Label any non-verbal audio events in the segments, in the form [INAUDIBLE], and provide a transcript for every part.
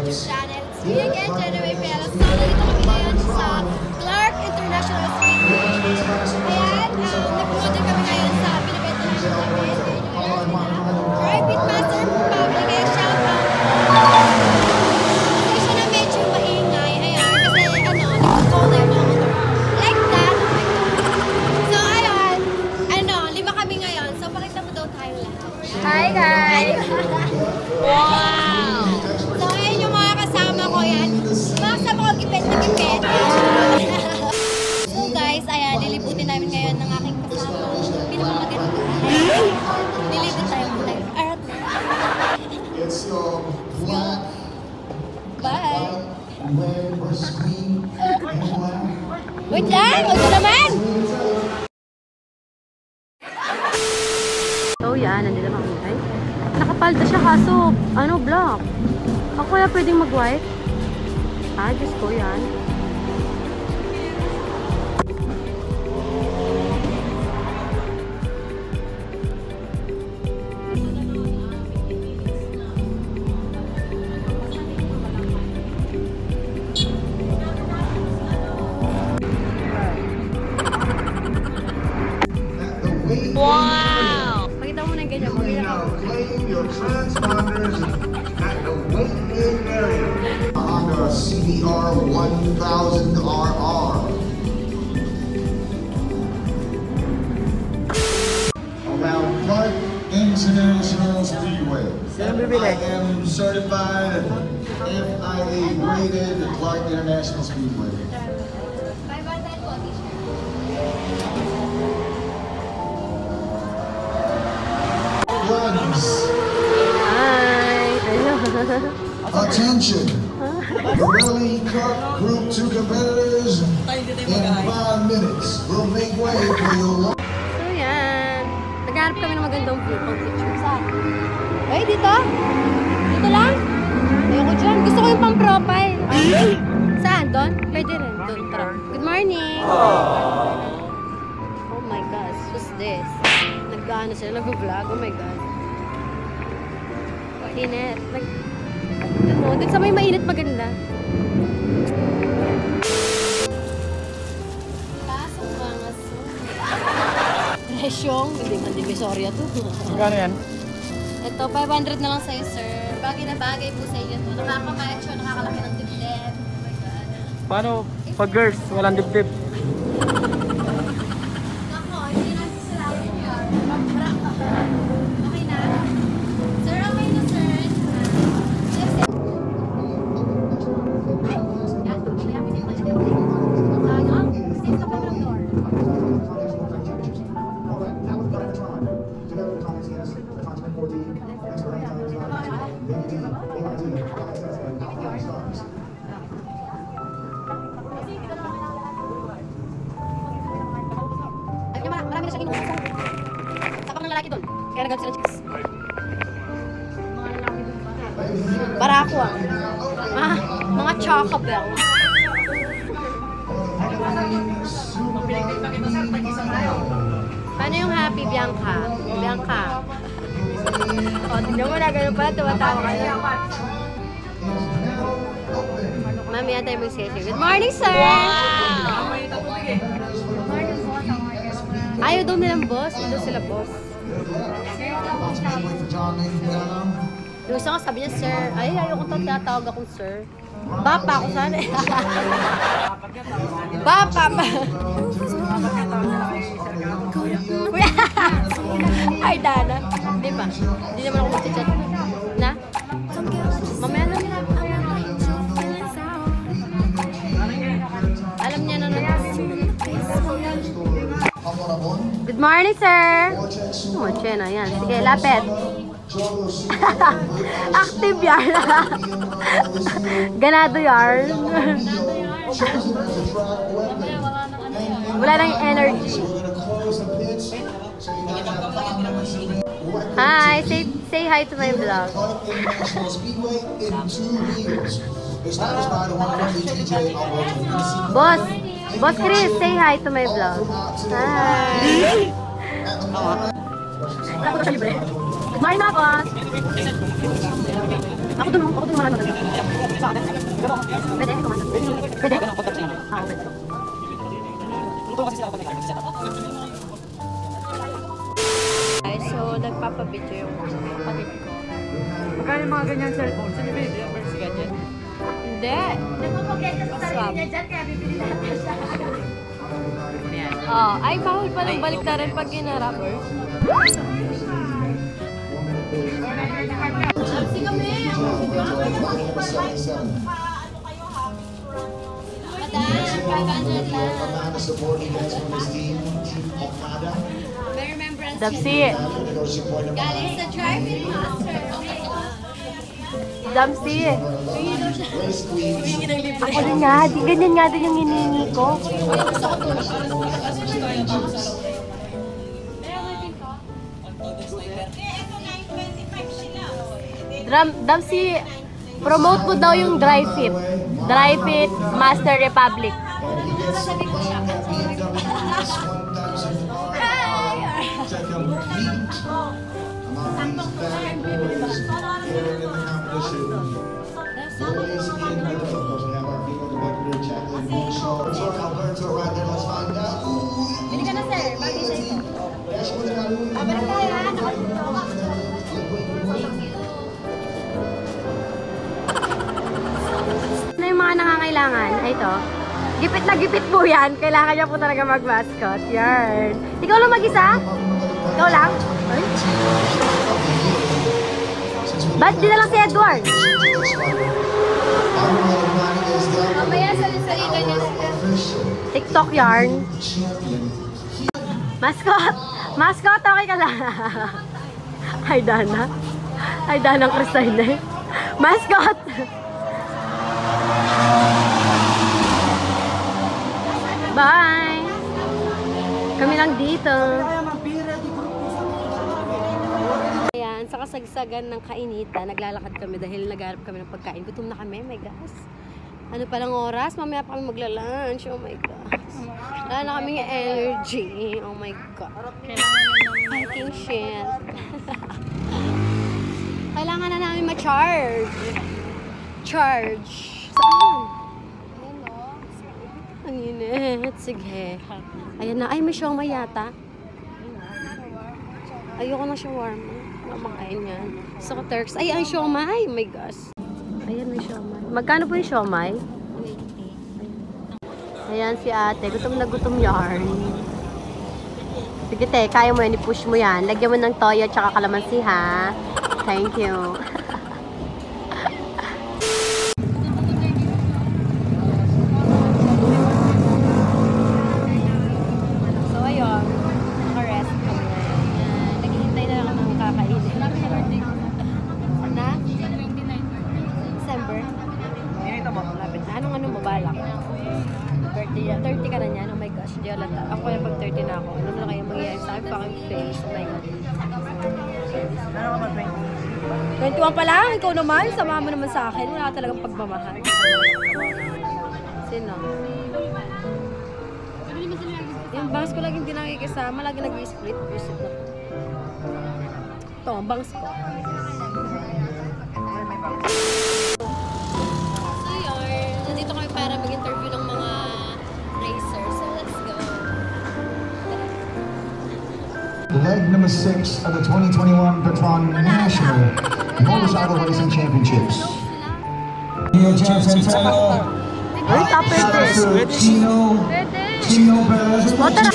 YouTube channel. Spiritual Gateway Palace. Sorry, Wait lang! Huwag mo naman! So, yan. Nandito kami. Ay, nakapalda siya kaso, ano, black. Ako kaya pwedeng mag-white? Ah, Diyos ko, yan. CBR 1000RR. Around Clark International Speedway. I am certified FIA graded Clark International Speedway. 500. Runs. Hi! [LAUGHS] Attention! The Rally Cup Group 2 competitors in five minutes will make way for your So, yan. Naghanap kami ng magandang view pang picture. Saan? Ay, dito? Dito lang? Ayoko dyan. Gusto ko yung pang profile. Saan? Doon? Pwede rin. Doon. Tara. Good morning! Oh my gosh. What's this? Nag-ano sila? Nag-vlog? Oh my God. Init. Nag... Ano? Dito sa may mainit maganda. Pasok mga so. Presyong. Hindi man divisoria to. Magkano yan? Ito, 500 na lang sa'yo, sir. Bagay na bagay po sa inyo to. Nakakamacho, nakakalaki ng dibdib. Oh my God. Paano pag girls, walang dibdib? Marami na siyang inuusap. Sapak ng lalaki doon. Kaya nag sila chicks. Para ako ah. Mga, chocobell. Paano yung happy, Bianca? Bianca. O, oh, tignan mo na, ganun pala, tumatawa ka na. Mamaya tayo mag-session. Good morning, sir! Ayaw daw nilang boss. Ayaw sila boss. Yung isa nga sabi niya, sir, ay, ayoko to, tinatawag akong sir. Bapa ako sana eh. [LAUGHS] Bapa pa. Kuya. [LAUGHS] Ay, Dana. Di ba? Hindi naman ako mag-chat. Morning, sir. Oh, Chena, yan. Sige, lapit. [LAUGHS] Active yarn. [LAUGHS] Ganado yarn. Wala nang energy. Hi, say say hi to my vlog. [LAUGHS] Boss, Boss Chris, say hi to my vlog. Hi. Ako to siya libre. Good morning, mga boss. Ako dun, ako dun marami talaga. Pwede, kumanda. Pwede? Ah, pwede. Guys, so nagpapabidyo yung kapatid ko. Magkano yung mga ganyan cellphone? Sino ba? Hindi. Swap. Oh, ay, bawal pa lang balik na rin pag ginarapper. Amanda supporting next one is Team Team Okada. May remembrance Dapsi. Galing sa driving master. Dapsi. Race Queens. Ako din nga, di ganyan nga din yung hinihingi ko. Dram, Dapsi, promote mo daw yung Dry Fit. Dry Fit Master Republic. Check nangangailangan? Ay, ito. Gipit na gipit po yan. Kailangan niya po talaga mag-mascot. Yarn. Ikaw lang mag-isa? Ikaw lang? Ay. Ba't di na lang si Edward? Mamaya sa salita niya TikTok yarn. Mascot! Mascot, okay ka lang. [LAUGHS] Ay, Dana. Ay, Dana Christine. Mascot! [LAUGHS] Bye! Kami lang dito. Ayan, sa kasagsagan ng kainitan, naglalakad kami dahil nagharap kami ng pagkain. Gutom na kami, my gosh. Ano pa lang oras? Mamaya pa kami magla-lunch. Oh my gosh. Wala na kami energy. Oh my God. Hiking shit. [LAUGHS] Kailangan na namin ma-charge. Charge. Saan? Sige. Ayan na. Ay, may siomay yata. Ayoko ng shawarma. Wala makain yan. Gusto ko Turks. Ay, ang siomay. Oh my gosh. Ayan, may siomay. Magkano po yung siomay? Ayan si ate. Gutom na gutom yarn. Sige te, kaya mo yan. I-push mo yan. Lagyan mo ng toyo at kalamansi ha. Thank you. [LAUGHS] Ano balak? 30, na- 30 ka na niyan. Oh my gosh, Jolata. Ako yung pag 30 na ako. Ano na kayo mangyayari sa akin? Fucking face. Oh my god. 21 pa lang? Ikaw naman? Sama mo naman sa akin. Wala ka talagang pagmamahal. Sino? Yung bangs ko laging di nakikisama. Lagi nag-split. Visit na po. Ito, ang bangs ko. Leg number six of the 2021 Petron National Motorcycle Racing Championships. New champion title. Uy, tupper Shout out din. to Chino, Chino Perez. O, tara.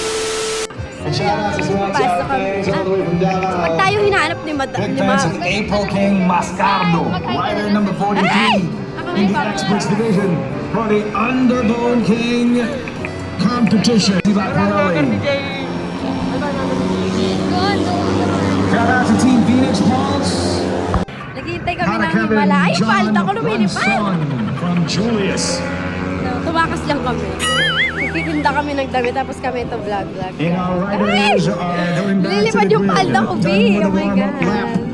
And shout out to Zach Fans all the way from Pag Dallas. tayo hinahanap ni Madam, Big ni thanks to Ma... April King Mascardo, rider number 43 in the experts division for the Underbone King competition. Shout out to Team Phoenix Pulse. Naghihintay kami ng himala. Ay, palda ko lumilipad! From Julius. Tumakas lang kami. Titinda kami ng dami tapos kami ito vlog vlog. To Lilipad yung palda ko, B. Oh my God.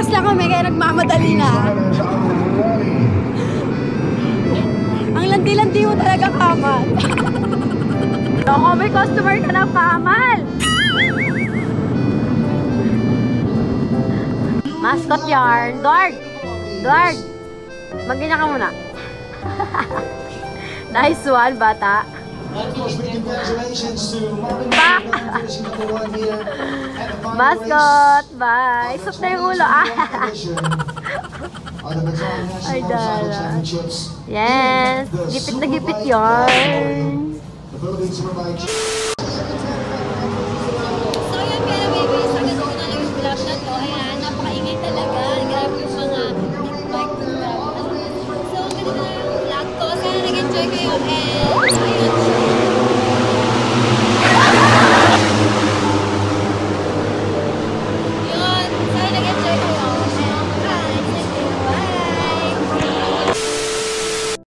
Tumakas lang kami kaya nagmamadali na. Ang landi-landi mo talaga, Kamal. [LAUGHS] Loko, may customer ka ng Kamal. Mascot yarn. Dord! Dord! Magganyan ka muna. [LAUGHS] nice one, bata. Of course, big congratulations to Marvin finishing number one here Mascot! Bye! Isot na yung ulo. Ah! 2021 edition of the Baton National Ay, dala. Yes! Gipit na gipit yarn. The Philippine Superbike